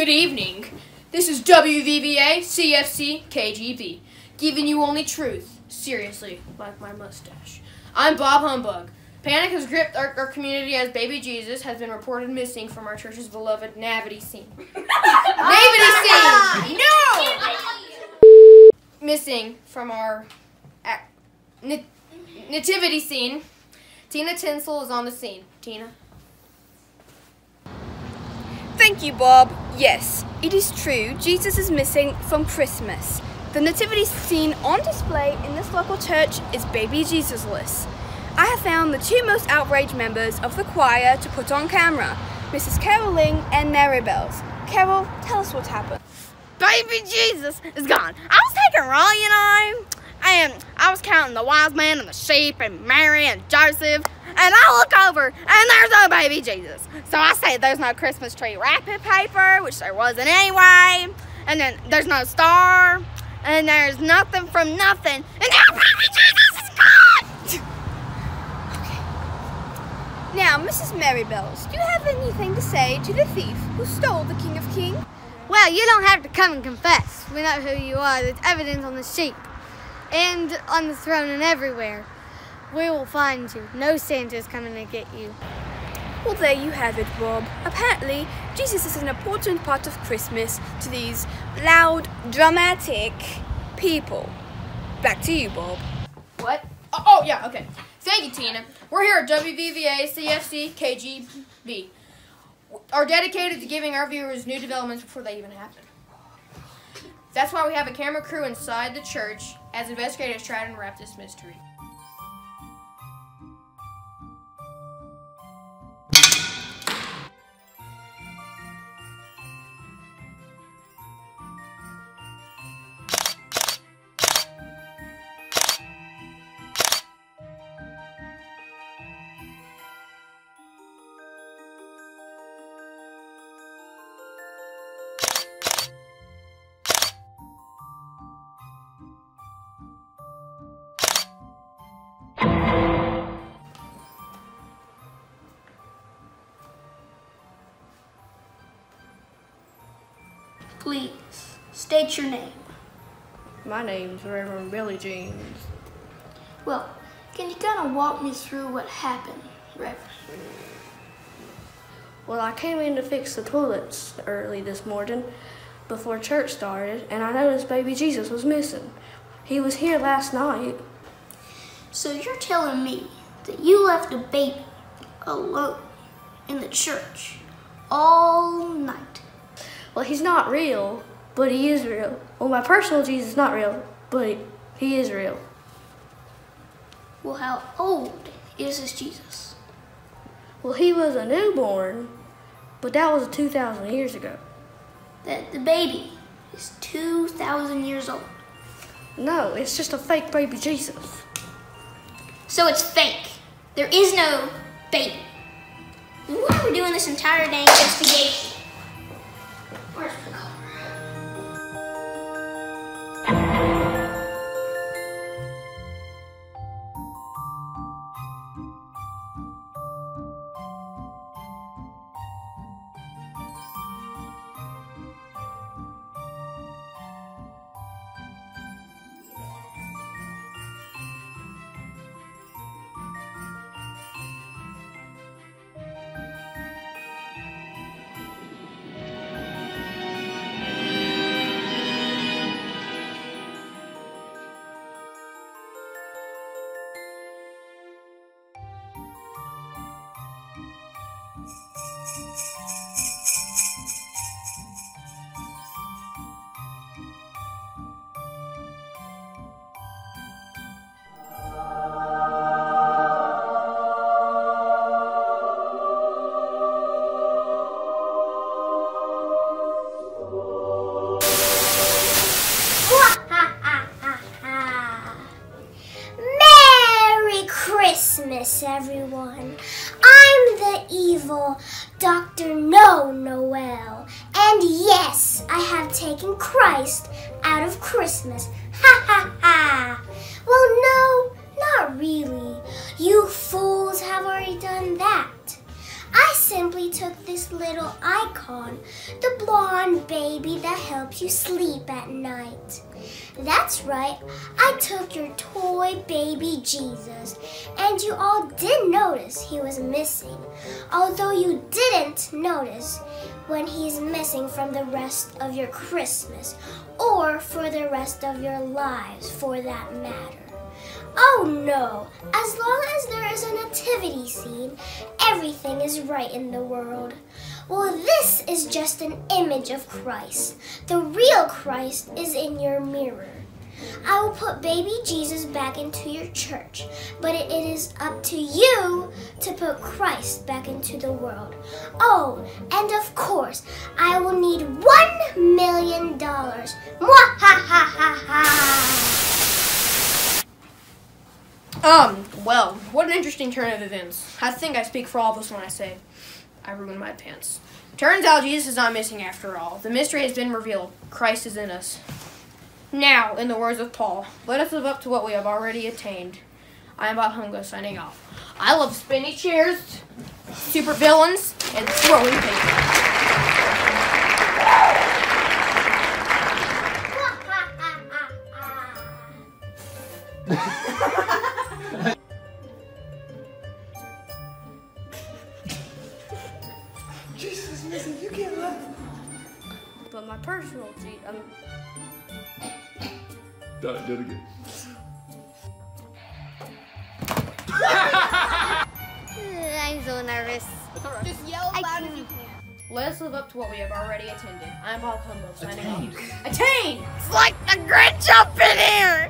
Good evening. This is WVVA CFC KGB, giving you only truth. Seriously, like my mustache. I'm Bob Humbug. Panic has gripped our, our community as baby Jesus has been reported missing from our church's beloved nativity scene. nativity oh scene! No! Missing from our nat- nativity scene. Tina Tinsel is on the scene. Tina? Thank you, Bob. Yes, it is true. Jesus is missing from Christmas. The nativity scene on display in this local church is baby Jesus-less. I have found the two most outraged members of the choir to put on camera, Mrs. Carol Ling and Mary Bells. Carol, tell us what happened. Baby Jesus is gone. I was taking wrong, you know. And I was counting the wise men and the sheep and Mary and Joseph. And I look over and there's no baby Jesus. So I say there's no Christmas tree wrapping paper, which there wasn't anyway. And then there's no star. And there's nothing from nothing. And now baby Jesus is gone! Now, Mrs. Mary Bells, do you have anything to say to the thief who stole the King of Kings? Well, you don't have to come and confess. We know who you are. There's evidence on the sheep and on the throne and everywhere. We will find you. No Santa's coming to get you. Well, there you have it, Bob. Apparently, Jesus is an important part of Christmas to these loud, dramatic people. Back to you, Bob. What? Oh, oh, yeah, okay. Thank you, Tina. We're here at WVVA CFC KGB. Are dedicated to giving our viewers new developments before they even happen. That's why we have a camera crew inside the church as investigators try to unwrap this mystery. State your name. My name's Reverend Billy Jeans. Well, can you kind of walk me through what happened, Reverend? Well, I came in to fix the toilets early this morning before church started, and I noticed baby Jesus was missing. He was here last night. So you're telling me that you left a baby alone in the church all night? Well, he's not real, but he is real. Well, my personal Jesus is not real, but he is real. Well, how old is this Jesus? Well, he was a newborn, but that was 2,000 years ago. That the baby is 2,000 years old. No, it's just a fake baby Jesus. So it's fake. There is no baby. Why are we doing this entire dang investigation? Where's the everyone. I'm the evil Dr. No Noel. And yes, I have taken Christ out of Christmas. Ha ha ha. Well, no, not really. You fools have already done that. Simply took this little icon, the blonde baby that helps you sleep at night. That's right, I took your toy baby Jesus, and you all did notice he was missing. Although you didn't notice when he's missing from the rest of your Christmas, or for the rest of your lives for that matter. Oh no! As long as there is a nativity scene, everything is right in the world. Well, this is just an image of Christ. The real Christ is in your mirror. I will put baby Jesus back into your church, but it is up to you to put Christ back into the world. Oh, and of course, I will need one million dollars. Um, well, what an interesting turn of events. I think I speak for all of us when I say I ruined my pants. Turns out Jesus is not missing after all. The mystery has been revealed. Christ is in us. Now, in the words of Paul, let us live up to what we have already attained. I am Bob Hungo signing off. I love spinny chairs, super villains, and throwing paper. Jesus Do it, do it again. I'm so nervous. Just yell I loud can- as you can. Let us live up to what we have already attended. I am Bob Humbo signing off. Attain! It's like the Grinch up in here. He just